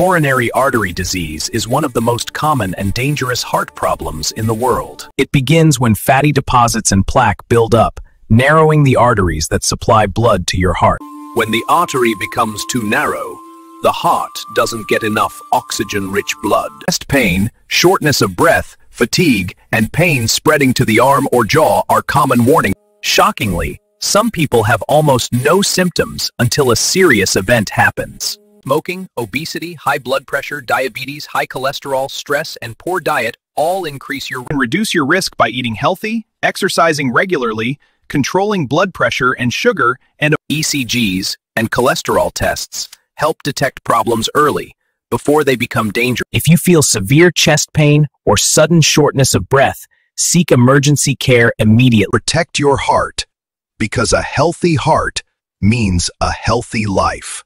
Coronary artery disease is one of the most common and dangerous heart problems in the world. It begins when fatty deposits and plaque build up, narrowing the arteries that supply blood to your heart. When the artery becomes too narrow, the heart doesn't get enough oxygen-rich blood. Chest pain, shortness of breath, fatigue, and pain spreading to the arm or jaw are common warning. Shockingly, some people have almost no symptoms until a serious event happens. Smoking, obesity, high blood pressure, diabetes, high cholesterol, stress, and poor diet all increase your and reduce your risk by eating healthy, exercising regularly, controlling blood pressure and sugar, and ECGs and cholesterol tests help detect problems early before they become dangerous. If you feel severe chest pain or sudden shortness of breath, seek emergency care immediately. Protect your heart because a healthy heart means a healthy life.